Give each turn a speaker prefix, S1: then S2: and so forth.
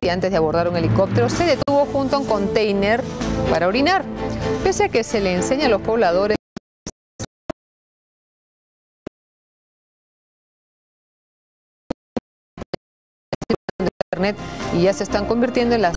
S1: y antes de abordar un helicóptero se detuvo junto a un container para orinar. Pese a que se le enseña a los pobladores internet y ya se están convirtiendo en las